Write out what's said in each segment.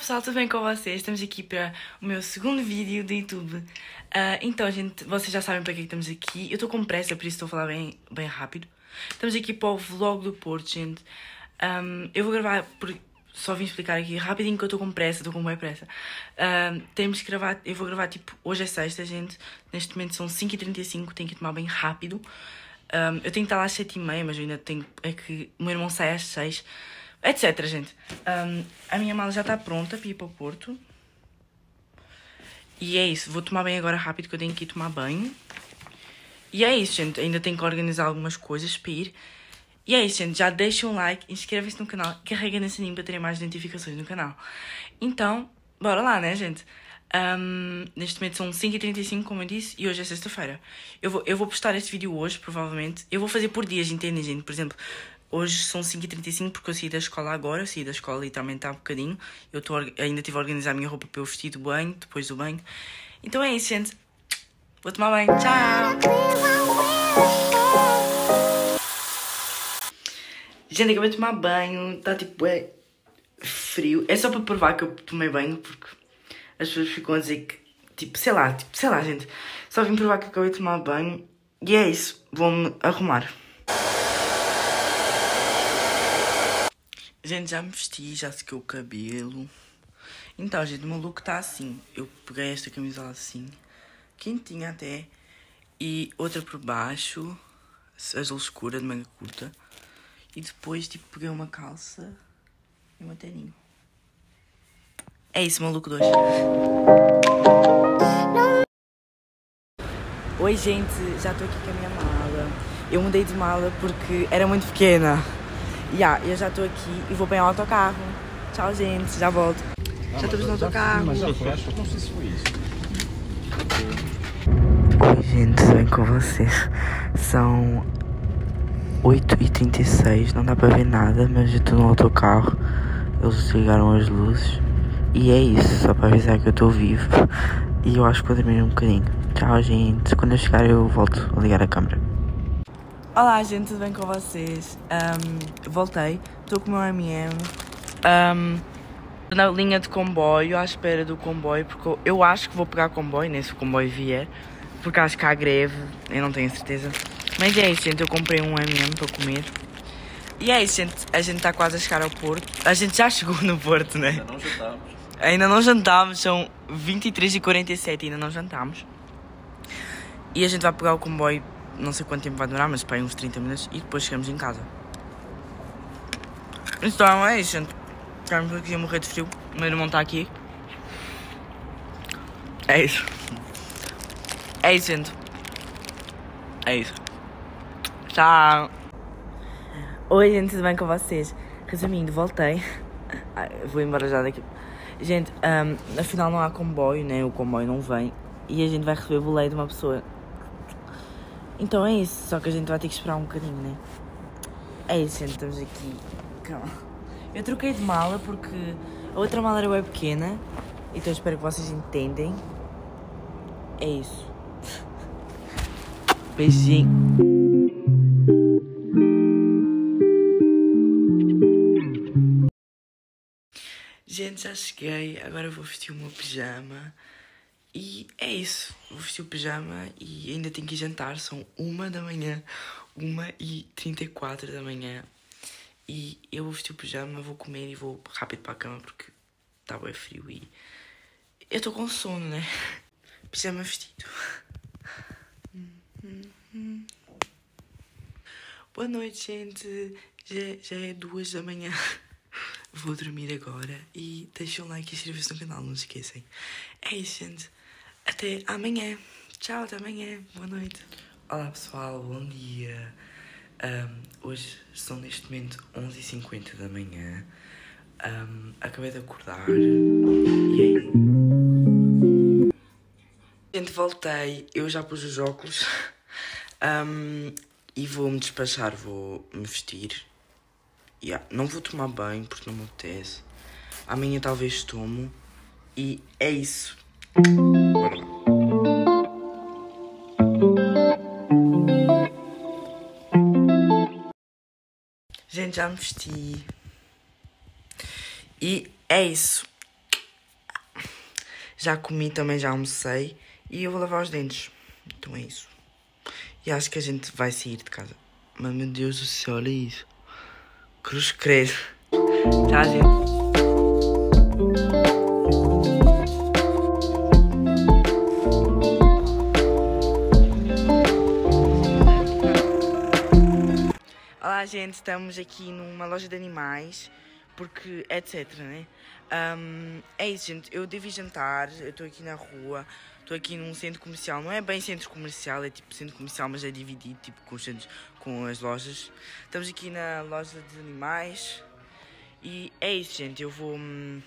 pessoal, tudo bem com vocês? Estamos aqui para o meu segundo vídeo do YouTube. Uh, então, gente, vocês já sabem para que, é estamos aqui. Eu estou com pressa, por isso estou a falar bem, bem rápido. Estamos aqui para o vlog do Porto, gente. Um, eu vou gravar, por... só vim explicar aqui rapidinho que eu estou com pressa, estou com boa pressa. Um, temos que gravar, eu vou gravar tipo, hoje é sexta, gente. Neste momento são 5h35, tenho que tomar bem rápido. Um, eu tenho que estar lá às 7h30, mas eu ainda tenho. É que o meu irmão sai às 6 etc, gente. Um, a minha mala já está pronta para ir para o Porto. E é isso. Vou tomar banho agora rápido, que eu tenho que ir tomar banho. E é isso, gente. Ainda tenho que organizar algumas coisas para ir. E é isso, gente. Já deixa um like, inscreva-se no canal, carrega nesse sininho para terem mais notificações no canal. Então, bora lá, né, gente? Um, neste momento são 5h35, como eu disse, e hoje é sexta-feira. Eu vou, eu vou postar este vídeo hoje, provavelmente. Eu vou fazer por dias, entendem, gente? Por exemplo, Hoje são 5h35 porque eu saí da escola agora, eu saí da escola literalmente há um bocadinho. Eu tô, ainda estive a organizar a minha roupa para eu vestir do banho, depois do banho. Então é isso, gente. Vou tomar banho. Tchau! Gente, acabei de tomar banho, está tipo é frio. É só para provar que eu tomei banho, porque as pessoas ficam a dizer que, tipo, sei lá, tipo, sei lá, gente. Só vim provar que acabei de tomar banho. E é isso, vou-me arrumar. Gente, já me vesti, já sequei o cabelo. Então, gente, o meu look tá assim. Eu peguei esta camisola assim, quentinha até. E outra por baixo, azul escura, de manga curta. E depois, tipo, peguei uma calça e um ateninho. É isso, meu look de hoje. Oi, gente, já estou aqui com a minha mala. Eu mudei de mala porque era muito pequena. Yeah, eu já estou aqui e vou pegar o autocarro. Tchau, gente, já volto. já estamos no autocarro. Mas foi, acho que não sei se foi isso. Oi, gente, tudo bem com vocês? São 8h36, não dá para ver nada, mas eu estou no autocarro. Eles ligaram as luzes. E é isso, só para avisar que eu estou vivo. E eu acho que vou dormir um bocadinho. Tchau, gente. Quando eu chegar, eu volto a ligar a câmera. Olá, gente, tudo bem com vocês? Um, voltei, estou com o meu MM. Um, na linha de comboio, à espera do comboio, porque eu acho que vou pegar comboio, nem se o comboio vier, porque acho que há greve, eu não tenho certeza. Mas é isso, gente, eu comprei um MM para comer. E é isso, gente, a gente está quase a chegar ao Porto. A gente já chegou no Porto, né? Ainda não jantámos. Ainda não jantámos, são 23h47 e ainda não jantámos. E a gente vai pegar o comboio não sei quanto tempo vai demorar, mas para uns 30 minutos e depois chegamos em casa. Então é isso, gente. Estamos aqui a morrer de frio. O meu irmão está aqui. É isso. É isso, gente. É isso. Tchau. Oi, gente, tudo bem com vocês? Resumindo, voltei. vou embora já daqui. Gente, um, afinal não há comboio, né? O comboio não vem. E a gente vai receber o boleto de uma pessoa então é isso, só que a gente vai ter que esperar um bocadinho, né? É isso, gente, estamos aqui. Calma. Eu troquei de mala porque a outra mala era bem pequena, então espero que vocês entendem. É isso. Beijinho. Gente, já cheguei. Agora vou vestir o meu pijama. E é isso. Vou vestir o pijama e ainda tenho que jantar. São uma da manhã, uma e trinta e quatro da manhã. E eu vou vestir o pijama, vou comer e vou rápido para a cama porque está bem frio e eu estou com sono, né? Pijama vestido. Boa noite, gente. Já, já é duas da manhã. Vou dormir agora e deixem um like e inscrevam-se no canal, não se esqueçam. É isso, gente. Até amanhã. Tchau, até amanhã. Boa noite. Olá pessoal, bom dia. Um, hoje são neste momento 11h50 da manhã. Um, acabei de acordar. E aí? Gente, voltei. Eu já pus os óculos. Um, e vou-me despachar, vou me vestir. Yeah. Não vou tomar banho porque não me apetece. Amanhã talvez tomo. E é isso. Gente, já me vesti. E é isso. Já comi também, já almocei. E eu vou lavar os dentes. Então é isso. E acho que a gente vai sair de casa. Mas meu Deus do céu, olha isso. Cruz credo. Gente. Gente. Estamos aqui numa loja de animais. Porque, etc, né? Um, é isso, gente. Eu devo jantar. Eu estou aqui na rua. Estou aqui num centro comercial. Não é bem centro comercial, é tipo centro comercial, mas é dividido tipo, com, os centros, com as lojas. Estamos aqui na loja de animais. E é isso, gente. Eu vou. Hum,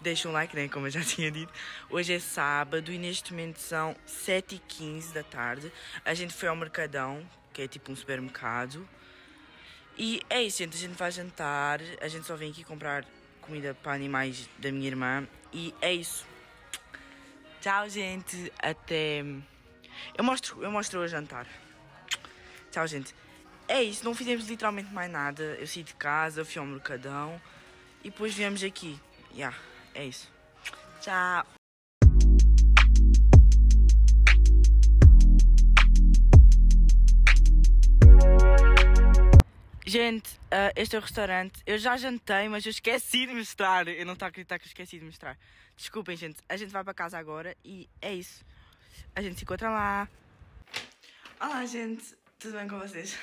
deixa um like, né? Como eu já tinha dito. Hoje é sábado e neste momento são 7h15 da tarde. A gente foi ao Mercadão, que é tipo um supermercado. E é isso, gente. A gente vai jantar. A gente só vem aqui comprar comida para animais da minha irmã. E é isso. Tchau, gente. Até. Eu mostro, eu mostro o jantar. Tchau, gente. É isso, não fizemos literalmente mais nada. Eu saí de casa, fui ao mercadão e depois viemos aqui. Yeah, é isso. Tchau. Gente, uh, este é o restaurante. Eu já jantei, mas eu esqueci de mostrar. Eu não estou a acreditar que eu esqueci de mostrar. Desculpem, gente. A gente vai para casa agora e é isso. A gente se encontra lá. Olá, gente. Tudo bem com vocês?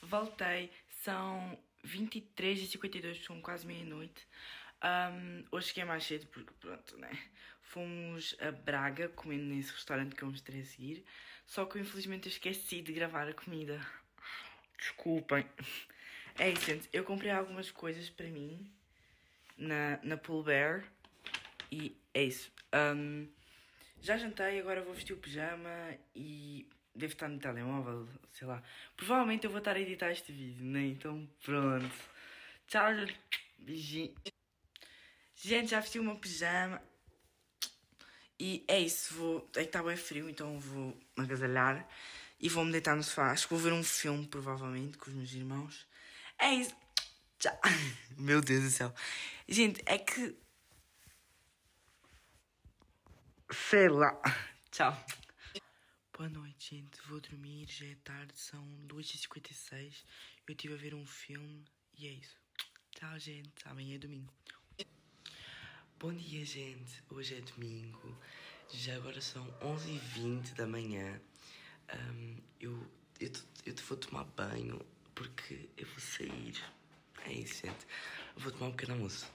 Voltei. São 23h52, são quase meia-noite. Um, hoje cheguei mais cedo porque, pronto, né? Fomos a Braga comendo nesse restaurante que eu mostrei a seguir. Só que, infelizmente, eu esqueci de gravar a comida. Desculpem. É isso, gente. Eu comprei algumas coisas para mim na, na Pull Bear e é isso. Um, já jantei, agora vou vestir o pijama e devo estar no telemóvel, sei lá. Provavelmente eu vou estar a editar este vídeo, né? Então pronto. Tchau, gente. Beijinho. Gente, já vesti o meu pijama. E é isso, vou. É que está bem frio, então vou agasalhar e vou-me deitar no sofá. Acho que vou ver um filme, provavelmente, com os meus irmãos. É isso. Tchau. Meu Deus do céu. Gente, é que. Sei lá. Tchau. Boa noite, gente. Vou dormir. Já é tarde, são 2h56. Eu estive a ver um filme e é isso. Tchau, gente. Amanhã é domingo. Bom dia, gente. Hoje é domingo. Já agora são 11h20 da manhã. Um, eu, eu, eu vou tomar banho porque eu vou sair. É isso, gente. Eu vou tomar um pequeno almoço.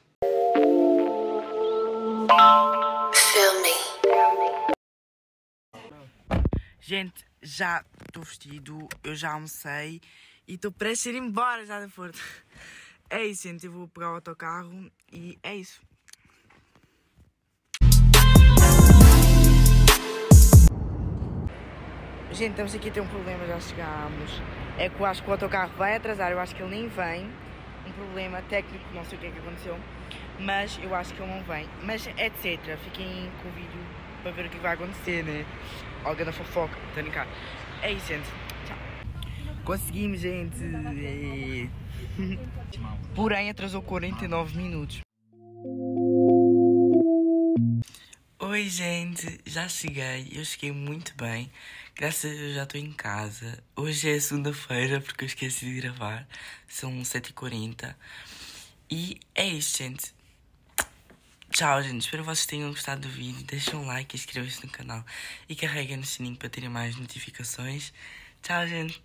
Gente, já estou vestido, eu já almocei e estou prestes a ir embora já da Porto. É isso, gente. Eu vou pegar o autocarro e é isso. Gente, estamos aqui a ter um problema, já chegámos. É que eu acho que o autocarro vai atrasar, eu acho que ele nem vem. Um problema técnico, não sei o que é que aconteceu. Mas eu acho que ele não vem. Mas etc. Fiquem com o vídeo para ver o que vai acontecer, né? Olga da fofoca, a cá. É isso, gente. Tchau. Conseguimos, gente. É... Porém, atrasou 49 minutos. Oi, gente, já cheguei. Eu cheguei muito bem. Graças a Deus já estou em casa. Hoje é segunda-feira porque eu esqueci de gravar. São 7h40. E é isso, gente. Tchau, gente. Espero que vocês tenham gostado do vídeo. Deixem um like, inscrevam-se no canal e carreguem no sininho para terem mais notificações. Tchau, gente.